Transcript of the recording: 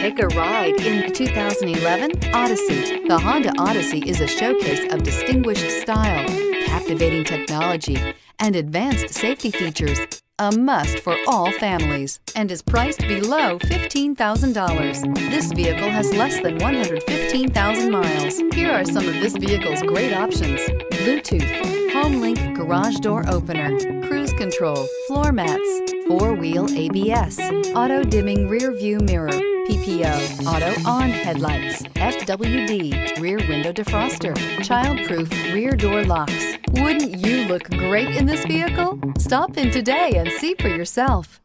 Take a ride in the 2011 Odyssey. The Honda Odyssey is a showcase of distinguished style, captivating technology, and advanced safety features. A must for all families and is priced below $15,000. This vehicle has less than 115,000 miles. Here are some of this vehicle's great options. Bluetooth, HomeLink garage door opener, cruise control, floor mats, four-wheel ABS, auto-dimming rear view mirror, PPO, auto-on headlights, FWD, rear window defroster, child-proof rear door locks. Wouldn't you look great in this vehicle? Stop in today and see for yourself.